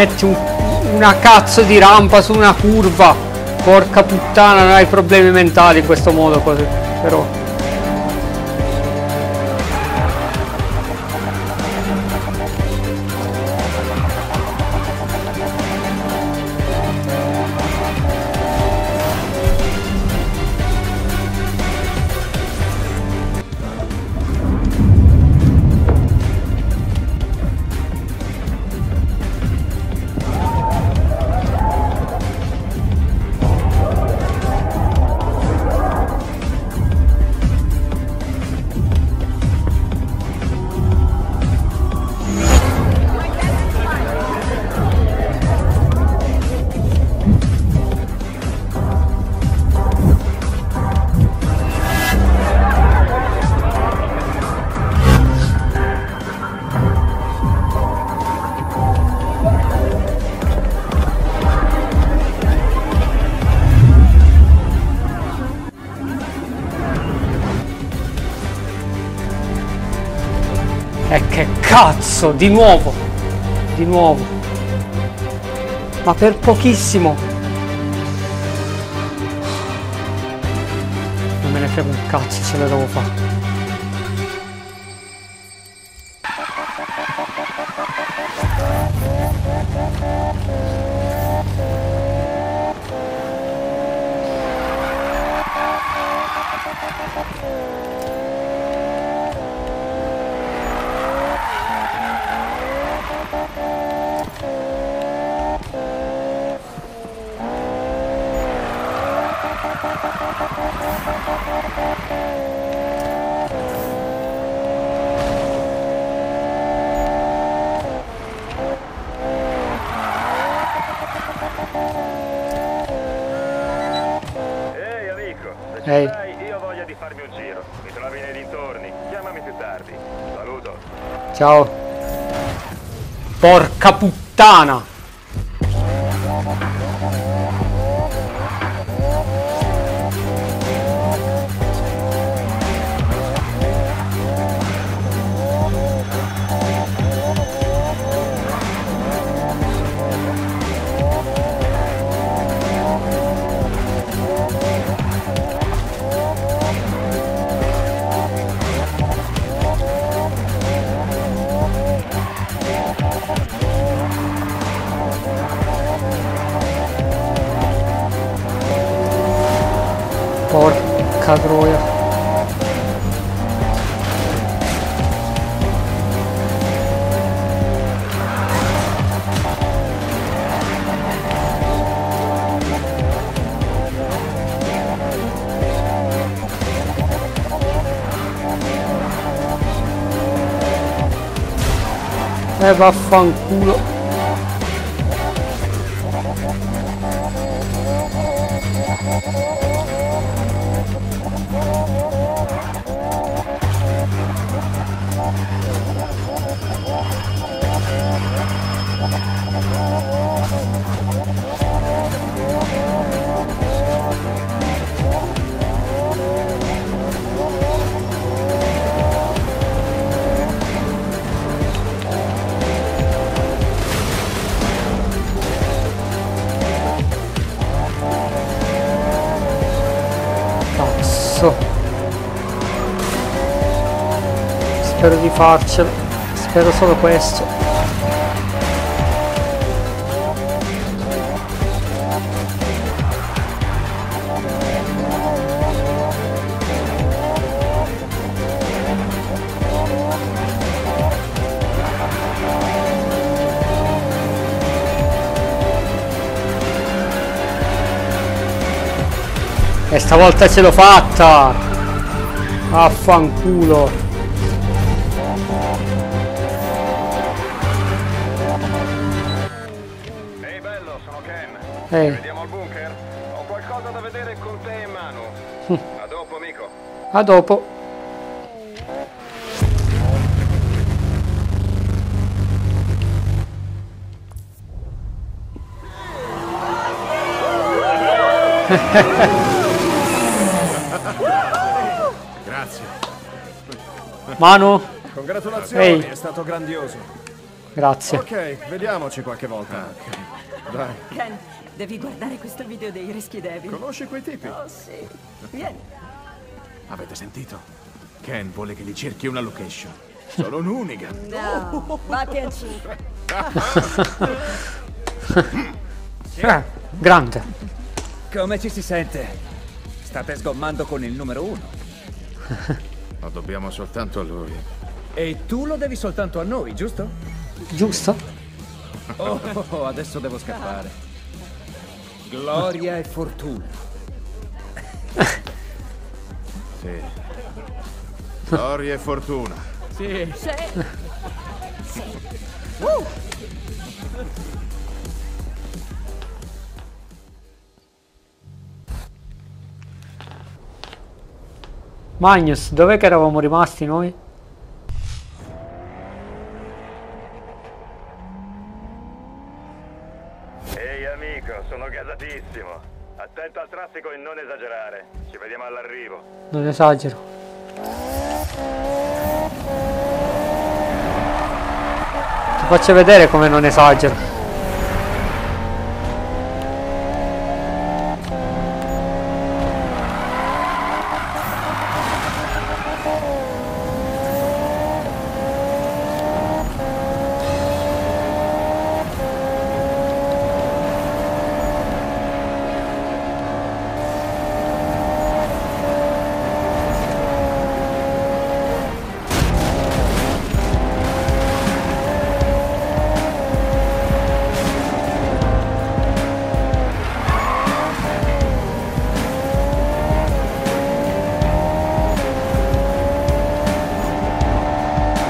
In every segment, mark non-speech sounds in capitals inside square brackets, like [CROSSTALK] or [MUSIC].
Metti un, una cazzo di rampa su una curva. Porca puttana, non hai problemi mentali in questo modo così. Però. Che cazzo, di nuovo. Di nuovo. Ma per pochissimo. Non me ne frega un cazzo, ce le devo fare. Ehi. sei io ho voglia di farmi un giro. Mi trovi nei dintorni, chiamami più tardi. Saluto. Ciao. Porca puttana. Porca troia. E vaffanculo. Farcela. Spero solo questo. E stavolta ce l'ho fatta! Affanculo! Ehi bello, sono Ken. Ehi. Vediamo al bunker? Ho qualcosa da vedere con te e Manu. A dopo amico. A dopo! Grazie. Manu? Congratulazioni, Ehi. è stato grandioso. Grazie. Ok, vediamoci qualche volta. Dai, Ken, devi guardare questo video dei Rischi Devil. conosci quei tipi? Oh sì. Vieni. Avete sentito? Ken vuole che gli cerchi una location. Sono un hoonigan. [LAUGHS] No, vatti a cinque. Eh, grande. Come ci si sente? State sgommando con il numero uno. Lo dobbiamo soltanto a lui. E tu lo devi soltanto a noi, giusto? Giusto? Oh, [LAUGHS] oh, oh, adesso devo scappare. Gloria e fortuna. [LAUGHS] Sì. Gloria e fortuna. Sì. Sì. [LAUGHS] Magnus, dov'è che eravamo rimasti noi? Ehi amico, sono gasatissimo. Attento al traffico e non esagerare. Ci vediamo all'arrivo. Non esagero. Ti faccio vedere come non esagero.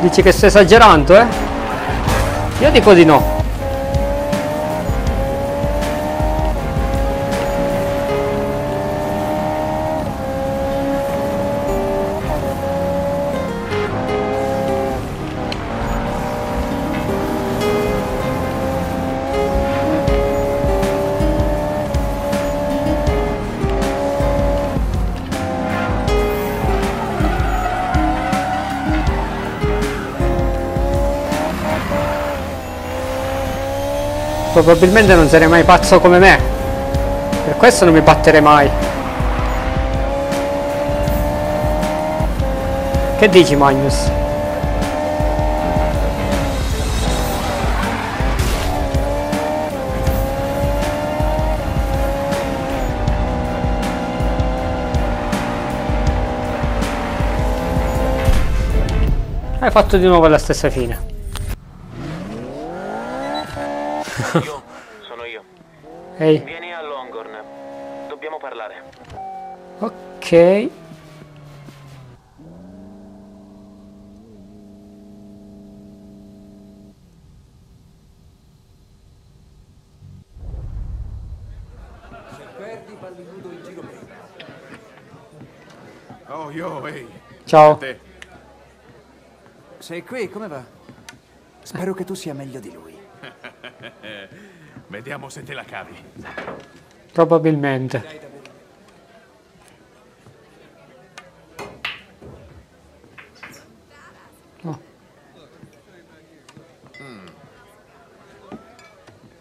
Dici che stai esagerando, eh? Io dico di no. Probabilmente non sarei mai pazzo come me. Per questo non mi batterei mai. Che dici Magnus? Hai fatto di nuovo la stessa fine. Io, sono io. Ehi, Vieni a Longhorn. Dobbiamo parlare. ok. Oh, yo, ehi. Ciao. Sei qui, come va? Spero che tu sia meglio di lui. [LAUGHS] Vediamo se te la cavi. Probabilmente. Oh,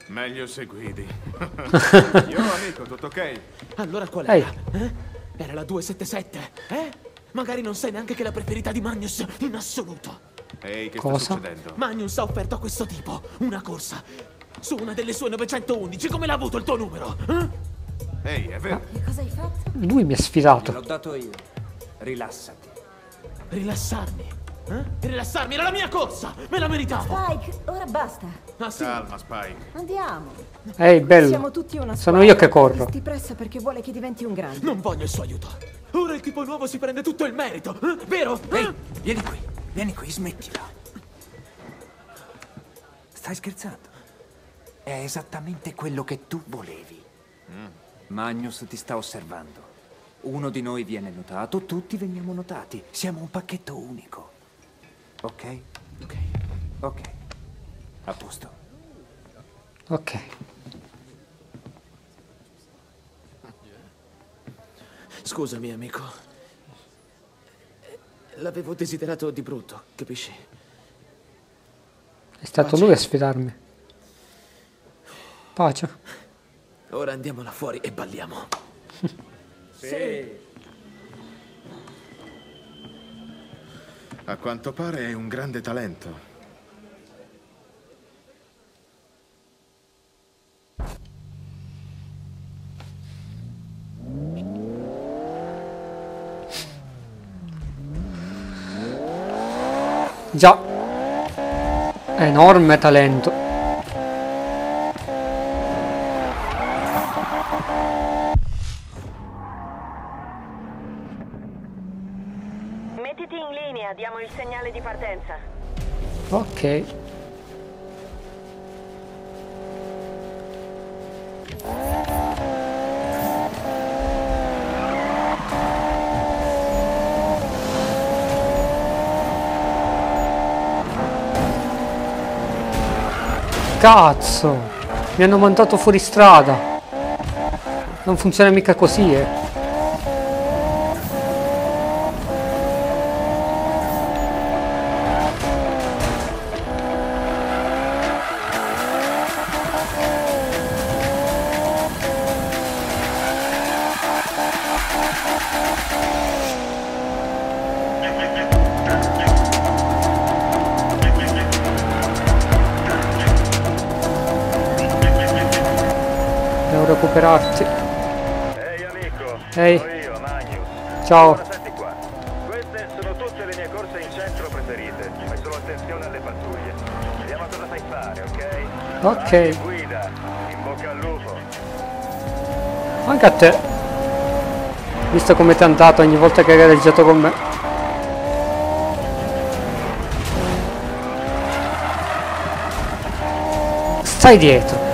Meglio se guidi. [LAUGHS] Io, amico, tutto ok? Allora qual era? Eh? Era la 277, eh? Magari non sai neanche che è la preferita di Magnus in assoluto. Ehi, che Cosa? sta succedendo? Magnus ha offerto a questo tipo una corsa su una delle sue 911. Come l'ha avuto il tuo numero? eh? Ehi, è vero? E cosa hai fatto? lui mi ha sfidato. L'ho dato io. Rilassati. Rilassarmi. Eh? Rilassarmi, era la mia corsa! Me la meritavo! Spike, ora basta. Ah sì? Calma, Spike. Andiamo. Ehi, bello. Siamo tutti una Sono io che corro. Ti pressa perché vuole che diventi un grande. Non voglio il suo aiuto. Ora il tipo nuovo si prende tutto il merito, eh? vero? Eh? Ehi, vieni qui. Vieni qui, smettila. Stai scherzando? È esattamente quello che tu volevi. Magnus ti sta osservando. Uno di noi viene notato, tutti veniamo notati. Siamo un pacchetto unico. Ok? Ok. Ok. A posto. Ok. Scusami, amico. L'avevo desiderato di brutto, capisci? È stato lui a sfidarmi. Pace. Ora andiamo là fuori e balliamo. [LAUGHS] A quanto pare è un grande talento. Già. Enorme talento. Mettiti in linea, diamo il segnale di partenza. Ok. Cazzo! Mi hanno mandato fuori strada. Non funziona mica così, eh. Recuperarti. Ehi amico, Ehi. sono io, Magnus. Ciao. Ora senti qua. Queste sono tutte le mie corse in centro preferite. Fai solo attenzione alle pattuglie. Vediamo cosa sai fare, ok? Ok. Anche guida. In bocca al lupo. Anche a te. Visto come ti è andato ogni volta che hai gareggiato con me. Stai dietro.